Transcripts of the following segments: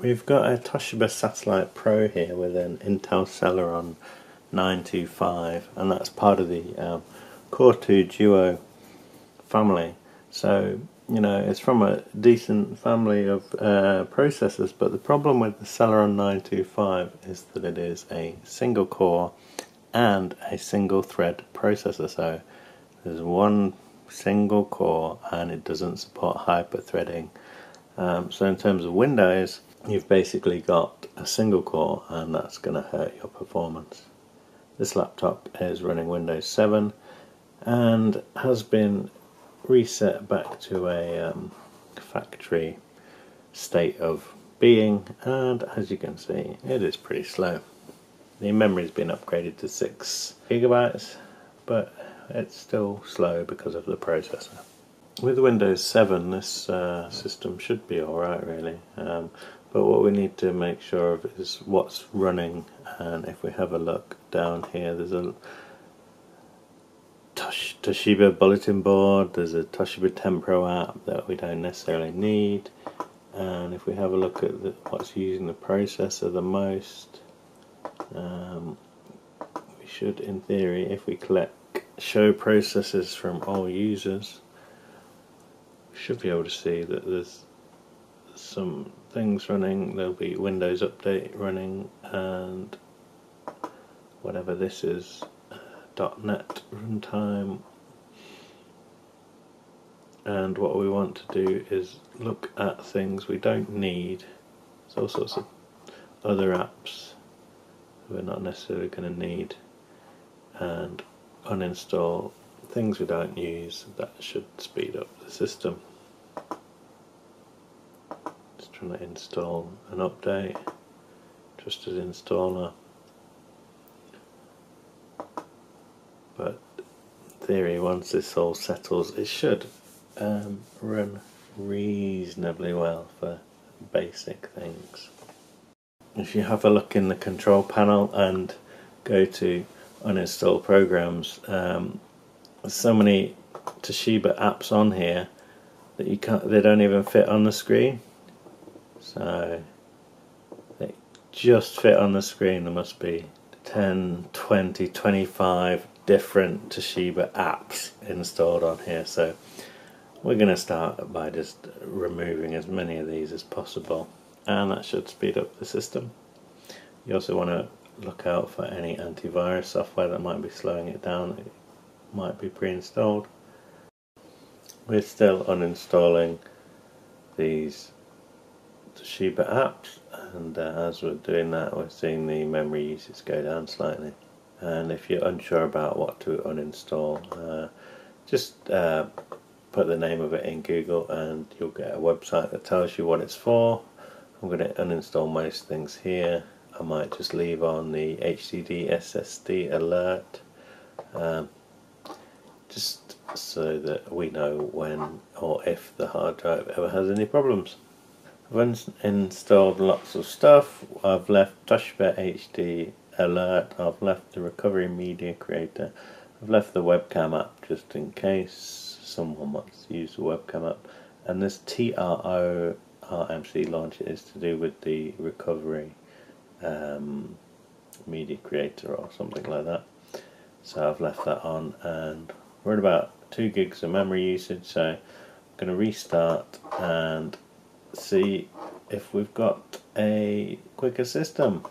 We've got a Toshiba Satellite Pro here with an Intel Celeron 925 and that's part of the um, Core 2 Duo family. So, you know, it's from a decent family of uh, processors, but the problem with the Celeron 925 is that it is a single core and a single thread processor. So, there's one single core and it doesn't support hyper threading. Um, so, in terms of Windows, you've basically got a single core and that's going to hurt your performance. This laptop is running Windows 7 and has been reset back to a um, factory state of being and as you can see it is pretty slow. The memory's been upgraded to 6 gigabytes but it's still slow because of the processor. With Windows 7 this uh, system should be alright really. Um, but what we need to make sure of is what's running and if we have a look down here there's a Toshiba bulletin board there's a Toshiba Tempro app that we don't necessarily need and if we have a look at the, what's using the processor the most um, we should in theory if we collect show processes from all users should be able to see that there's some things running. There'll be Windows Update running and whatever this is, uh, .NET runtime. And what we want to do is look at things we don't need. There's all sorts of other apps we're not necessarily going to need and uninstall things we don't use that should speed up the system trying to install an update trusted installer. But theory once this all settles it should um, run reasonably well for basic things. If you have a look in the control panel and go to uninstall programs um, there's so many Toshiba apps on here that you can't they don't even fit on the screen so they just fit on the screen. There must be 10, 20, 25 different Toshiba apps installed on here. So we're going to start by just removing as many of these as possible and that should speed up the system. You also want to look out for any antivirus software that might be slowing it down. It might be pre-installed. We're still uninstalling these Toshiba apps and uh, as we're doing that we're seeing the memory usage go down slightly. And if you're unsure about what to uninstall uh, just uh, put the name of it in Google and you'll get a website that tells you what it's for. I'm going to uninstall most things here. I might just leave on the HDD SSD alert um, just so that we know when or if the hard drive ever has any problems I've installed lots of stuff. I've left Toshiba HD alert. I've left the recovery media creator. I've left the webcam app just in case someone wants to use the webcam app. And this TRO RMC launcher is to do with the recovery um, media creator or something like that. So I've left that on and we're at about 2 gigs of memory usage so I'm going to restart and see if we've got a quicker system.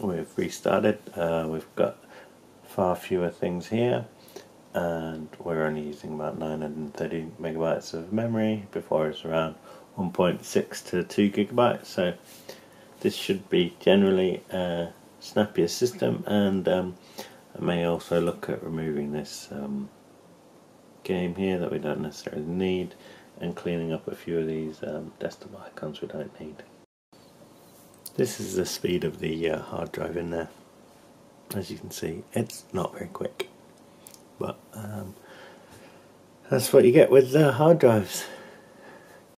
We've restarted, uh, we've got far fewer things here and we're only using about 930 megabytes of memory. Before it's around 1.6 to 2 gigabytes so this should be generally a snappier system. And um, I may also look at removing this um, game here that we don't necessarily need and cleaning up a few of these um, desktop icons we don't need. This is the speed of the uh, hard drive in there. As you can see, it's not very quick, but um, that's what you get with uh, hard drives.